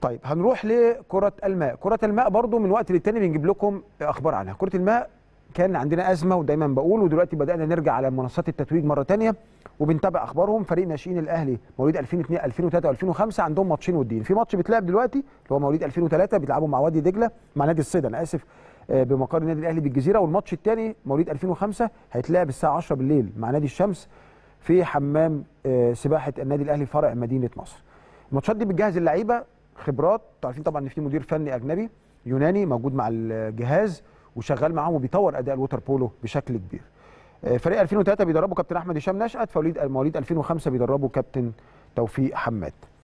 طيب هنروح لكرة الماء. كرة الماء برضو من وقت للتاني بنجيب لكم أخبار عنها. كرة الماء كان عندنا أزمة ودايما بقول ودلوقتي بدأنا نرجع على منصات التتويج مرة تانية وبنتابع أخبارهم. فريق ناشئين الأهلي مواليد 2002 2003 و2005 عندهم ماتشين وديين في ماتش بيتلعب دلوقتي اللي هو مواليد 2003 بيلعبوا مع وادي دجلة مع نادي الصيد أنا آسف آه، بمقر النادي الأهلي بالجزيرة. والماتش الثاني مواليد 2005 هيتلعب الساعة 10 بالليل مع نادي الشمس في حمام آه، سباحة النادي الأهلي فرع مدينة نصر الماتشات دي بتجهز اللعيبة خبرات. أنتوا عارفين طبعا إن في مدير فني أجنبي يوناني موجود مع الجهاز وشغال معاهم وبيطور أداء ال water polo بشكل كبير. آه، فريق 2003 بيدربه كابتن أحمد هشام نشأت فوليد مواليد 2005 بيدربه كابتن توفيق حماد.